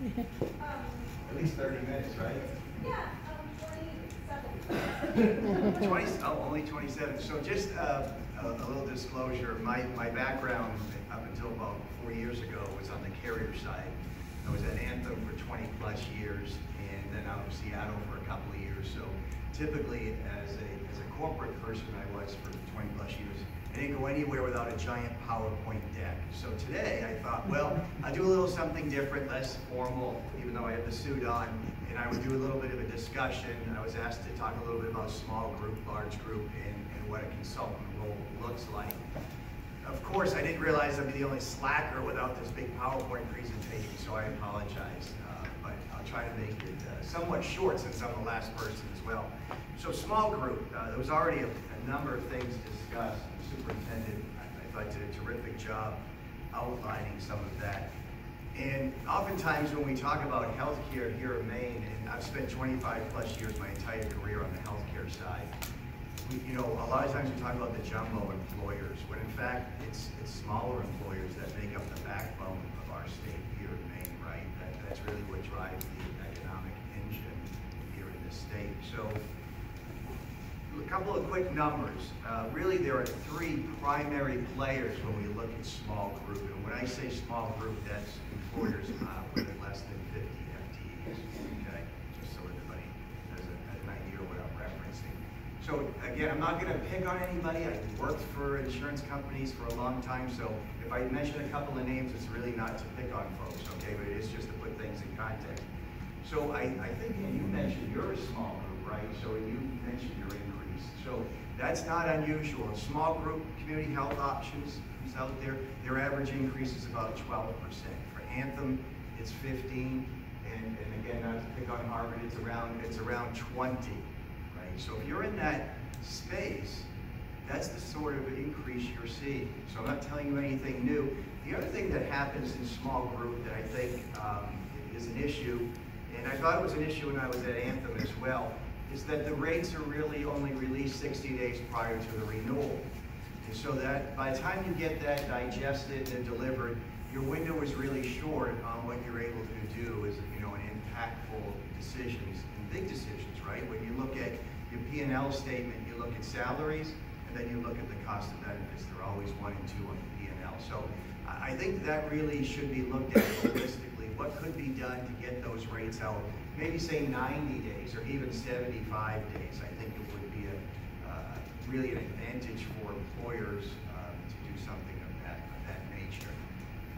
At least thirty minutes, right? Yeah, um, twenty-seven. Twenty, oh, only twenty-seven. So just uh, a, a little disclosure, my, my background up until about four years ago was on the carrier side. I was at Anthem for twenty plus years and then out of Seattle for a couple of years. So typically as a, as a corporate person I was for twenty plus years, Didn't go anywhere without a giant PowerPoint deck. So today I thought, well, I'll do a little something different, less formal, even though I have the suit on, and I would do a little bit of a discussion. I was asked to talk a little bit about small group, large group, and, and what a consultant role looks like. Of course, I didn't realize I'd be the only slacker without this big PowerPoint presentation, so I apologize. Uh, try to make it uh, somewhat short since I'm the last person as well. So small group, uh, there was already a, a number of things discussed. The superintendent, I, I thought, did a terrific job outlining some of that. And oftentimes when we talk about healthcare here in Maine, and I've spent 25 plus years, my entire career on the healthcare side, we, you know, a lot of times we talk about the jumbo employers, when in fact it's, it's smaller employers that make up the backbone couple of quick numbers. Uh, really, there are three primary players when we look at small group. And when I say small group, that's employers uh, with less than 50 FTEs. Okay, just so everybody has, a, an idea of what I'm referencing. So again, I'm not going to pick on anybody. I've worked for insurance companies for a long time, so if I mention a couple of names, it's really not to pick on folks, okay? But it is just to put things in context. So I, I think you mentioned you're a small group, right? So you mentioned your increase. So that's not unusual. Small group, community health options is out there. Their average increase is about 12%. For Anthem, it's 15, and, and again, not to pick on Harvard, it's around it's around 20, right? So if you're in that space, that's the sort of increase you're seeing. So I'm not telling you anything new. The other thing that happens in small group that I think um, is an issue and I thought it was an issue when I was at Anthem as well, is that the rates are really only released 60 days prior to the renewal. And so that by the time you get that digested and delivered, your window is really short on what you're able to do as you know, an impactful decisions and big decisions, right? When you look at your P&L statement, you look at salaries, and then you look at the cost of benefits. They're always one and two on the P&L. So I think that really should be looked at holistically what could be done to get those rates out? Maybe say 90 days or even 75 days. I think it would be a, uh, really an advantage for employers um, to do something of that, of that nature.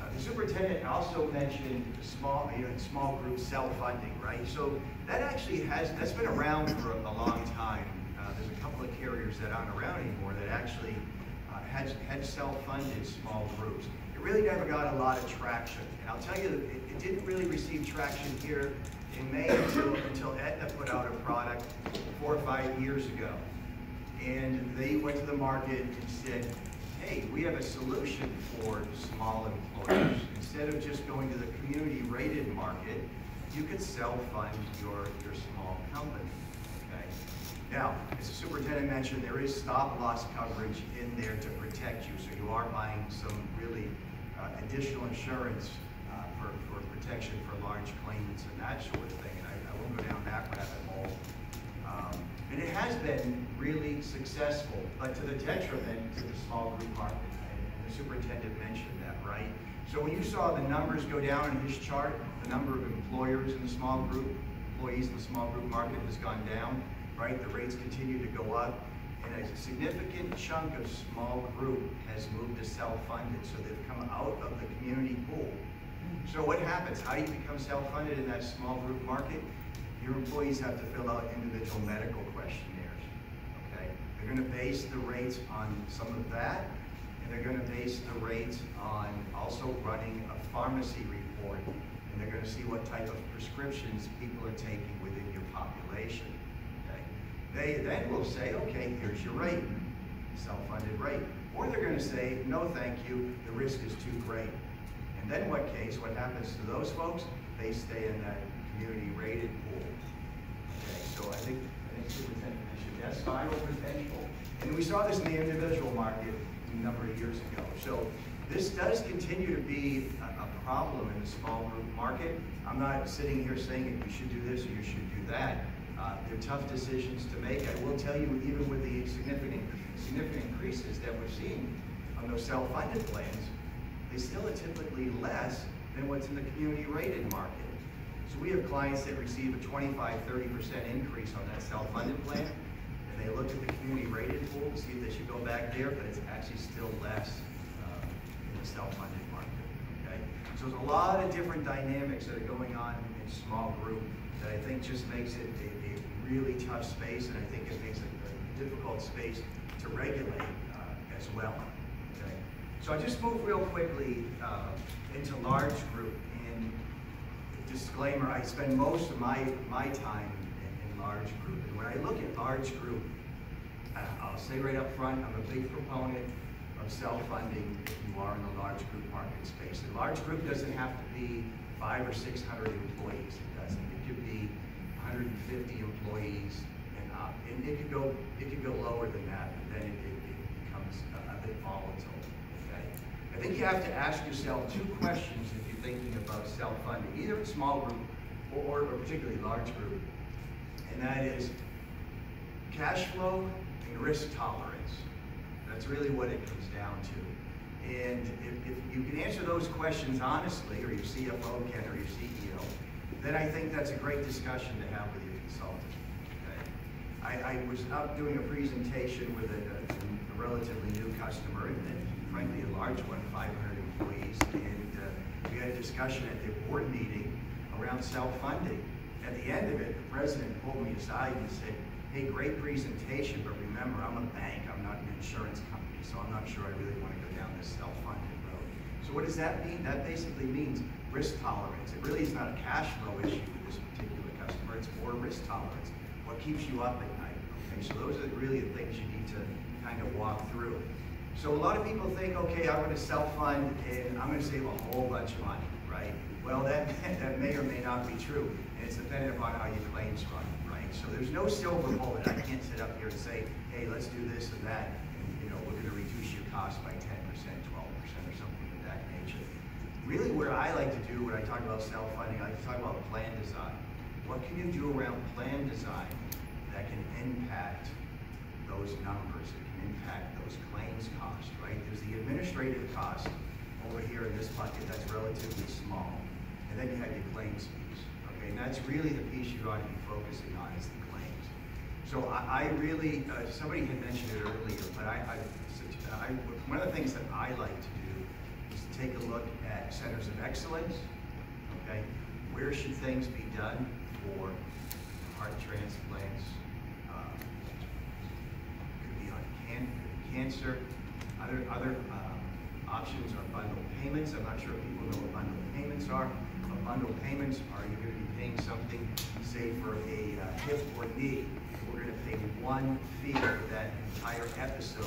Uh, the superintendent also mentioned small, you know, small group self-funding, right? So that actually has, that's been around for a, long time. Uh, there's a couple of carriers that aren't around anymore that actually uh, had, had self-funded small groups really never got a lot of traction. And I'll tell you, it, it didn't really receive traction here in Maine until, until Aetna put out a product four or five years ago. And they went to the market and said, hey, we have a solution for small employers. Instead of just going to the community rated market, you could self-fund your, your small company. Okay. Now, as the superintendent mentioned, there is stop loss coverage in there to protect you, so you are buying some really additional insurance uh, for, for protection for large claimants and that sort of thing. And I, I won't go down that rabbit hole. Um, and it has been really successful, but to the detriment to the small group market. And the superintendent mentioned that, right? So when you saw the numbers go down in his chart, the number of employers in the small group, employees in the small group market has gone down, right? The rates continue to go up and a significant chunk of small group has moved to self-funded, so they've come out of the community pool. So what happens? How do you become self-funded in that small group market? Your employees have to fill out individual medical questionnaires, okay? They're gonna base the rates on some of that, and they're gonna base the rates on also running a pharmacy report, and they're gonna see what type of prescriptions people are taking within your population. They then will say, okay, here's your rate, self-funded rate. Or they're going to say, no, thank you, the risk is too great. And then what case, what happens to those folks? They stay in that community rated pool. Okay, so I think, I think Superintendent mentioned that's viral potential. And we saw this in the individual market a number of years ago. So this does continue to be a, a problem in the small group market. I'm not sitting here saying you should do this or you should do that. Uh, they're tough decisions to make. I will tell you, even with the significant, significant increases that we're seeing on those self-funded plans, they still are typically less than what's in the community rated market. So we have clients that receive a 25, 30% increase on that self-funded plan, and they look at the community rated pool to see if they should go back there, but it's actually still less uh, in the self-funded market, okay? So there's a lot of different dynamics that are going on in small group that I think just makes it a, a really tough space, and I think it makes it a difficult space to regulate uh, as well, okay? So I just move real quickly uh, into large group, and disclaimer, I spend most of my, my time in, in large group, and when I look at large group, I'll say right up front, I'm a big proponent of self-funding if you are in the large group market space. The large group doesn't have to be five or 600 employees. It doesn't. It could be 150 employees and up. And it could go, it could go lower than that, but then it, it, it becomes a, a bit volatile, okay? I think you have to ask yourself two questions if you're thinking about self-funding, either a small group or, or particularly large group. And that is cash flow and risk tolerance. That's really what it comes down to. And if, if you can answer those questions honestly, or your CFO can, or your CEO, then I think that's a great discussion to have with your consultant. Okay? I, I was out doing a presentation with a, a, a relatively new customer, and, and frankly a large one, 500 employees, and uh, we had a discussion at the board meeting around self-funding. At the end of it, the president pulled me aside and said, hey, great presentation, but remember, I'm a bank, I'm not an insurance I'm not sure I really want to go down this self-funded road. So what does that mean? That basically means risk tolerance. It really is not a cash flow issue with this particular customer, it's more risk tolerance. What keeps you up at night? Okay, so those are really the things you need to kind of walk through. So a lot of people think, okay, I'm going to self-fund and I'm going to save a whole bunch of money, right? Well, that, that may or may not be true, and it's dependent upon how your claims run. Right? So there's no silver bullet. I can't sit up here and say, hey, let's do this and that, reduce your cost by 10%, 12% or something of that nature. Really what I like to do when I talk about self-funding, I like to talk about plan design. What can you do around plan design that can impact those numbers, it can impact those claims costs, right? There's the administrative cost over here in this bucket that's relatively small. And then you have your claims fees. Okay, and that's really the piece you ought to be focusing on is the claims. So I, I really, uh, somebody had mentioned it earlier, but I, I, I, one of the things that I like to do is to take a look at centers of excellence, okay? Where should things be done for heart transplants? Uh, could be on can, cancer, other, other um, options are bundled payments. I'm not sure if people know what bundled payments are. But bundled payments are you going to be paying something, say for a uh, hip or knee, we're going to pay one fee for that entire episode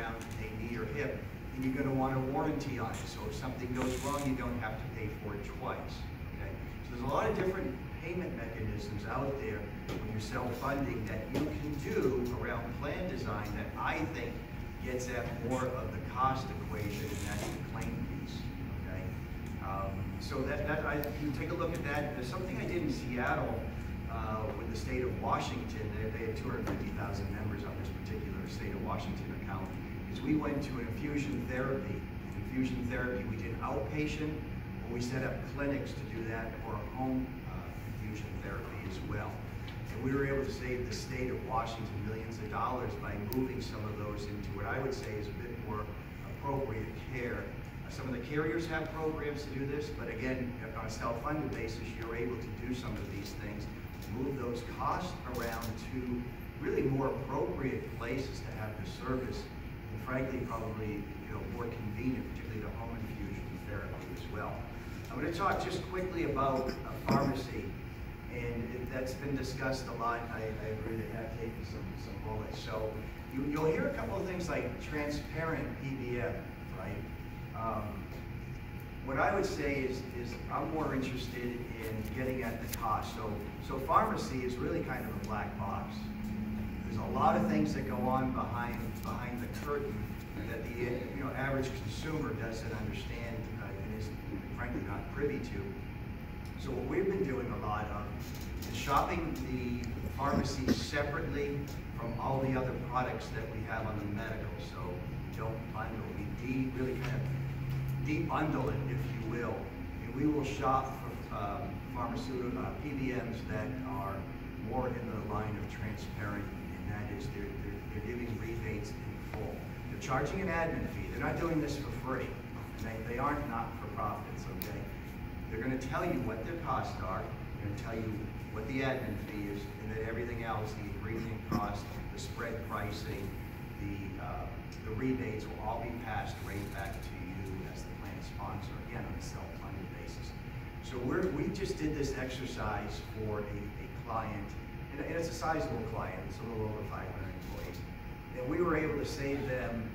around a knee or hip, and you're going to want a warranty on it. So if something goes wrong, you don't have to pay for it twice. Okay? So there's a lot of different payment mechanisms out there when you're self-funding that you can do around plan design that I think gets at more of the cost equation, and that's the claim piece. Okay? Um, so that, that I, you take a look at that. There's something I did in Seattle uh, with the state of Washington. They, they had 250,000 members on this particular state of Washington account. Is we went to infusion therapy. Infusion therapy, we did outpatient, or we set up clinics to do that, or home uh, infusion therapy as well. And we were able to save the state of Washington millions of dollars by moving some of those into what I would say is a bit more appropriate care some of the carriers have programs to do this, but again, on a self-funded basis, you're able to do some of these things, move those costs around to really more appropriate places to have the service, frankly, probably you know more convenient, particularly the home infusion therapy as well. I'm going to talk just quickly about pharmacy, and it, that's been discussed a lot. I, I agree they have taken some, some bullets. So you, you'll hear a couple of things like transparent PBM, right? Um, what I would say is, is I'm more interested in getting at the cost. So, so pharmacy is really kind of a black box. There's a lot of things that go on behind behind the curtain that the you know average consumer doesn't understand uh, and is frankly not privy to. So what we've been doing a lot of is shopping the pharmacy separately from all the other products that we have on the medical. So don't bundle, we de, really kind of de-bundle it, if you will. And we will shop for um, pharmaceutical, uh, PBMs that are more in the line of transparent, that is they're, they're, they're giving rebates in full. They're charging an admin fee. They're not doing this for free. And they, they aren't not-for-profits, okay? They're gonna tell you what their costs are, they're gonna tell you what the admin fee is, and then everything else, the ingredient cost, the spread pricing, the, uh, the rebates will all be passed right back to you as the plan sponsor, again, on a self-funded basis. So we're, we just did this exercise for a, a client, and it's a sizable client, it's a little over five hundred employees. And we were able to save them,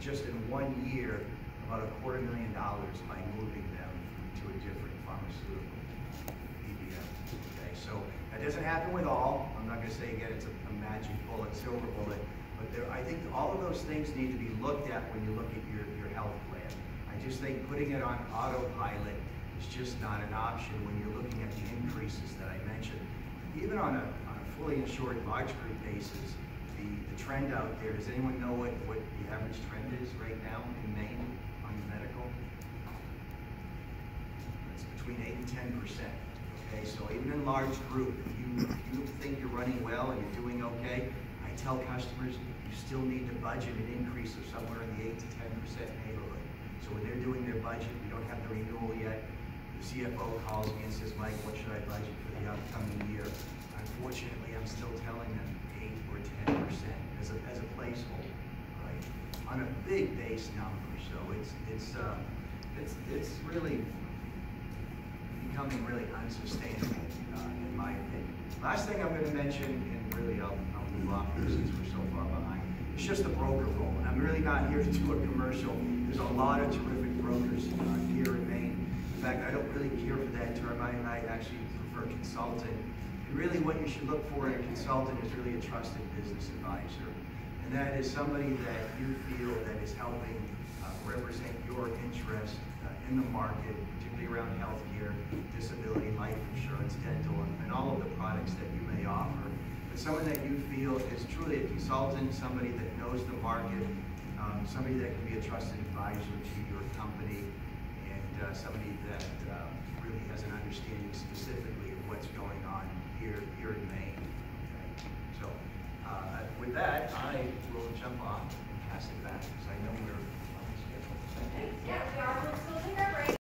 just in one year, about a quarter million dollars by moving them to a different pharmaceutical PBM. Okay, so that doesn't happen with all, I'm not gonna say again, it's a, a magic bullet, silver bullet, but there, I think all of those things need to be looked at when you look at your, your health plan. I just think putting it on autopilot is just not an option when you're looking at the increases that I mentioned. Even on a fully insured large group basis, the, the trend out there, does anyone know what, what the average trend is right now in Maine on medical? It's between eight and ten percent. Okay, so even in large group, if you, if you think you're running well and you're doing okay, I tell customers, you still need to budget an increase of somewhere in the eight to ten percent neighborhood. So when they're doing their budget, we don't have the renewal yet, the CFO calls me and says, Mike, what should I budget for the upcoming year? Unfortunately, I'm still telling them eight or ten percent as a, as a placeholder, right? On a big base number, so it's, it's, uh, it's, it's really becoming really unsustainable, uh, in my opinion. Last thing I'm gonna mention, and really I'll, I'll move here since we're so far behind, it's just the broker role. And I'm really not here to do a commercial. There's a lot of terrific brokers uh, here in Maine. In fact, I don't really care for that term. I, I actually prefer consultant. Really what you should look for in a consultant is really a trusted business advisor. And that is somebody that you feel that is helping uh, represent your interest uh, in the market, particularly around healthcare, disability, life insurance, dental, and, and all of the products that you may offer. But someone that you feel is truly a consultant, somebody that knows the market, um, somebody that can be a trusted advisor to your company, and uh, somebody that uh, really has an understanding specifically of what's going on here, here in Maine. Okay? So, uh, with that, I will jump off and pass it back, because I know we're on schedule. Yeah, we are, we're still in our break.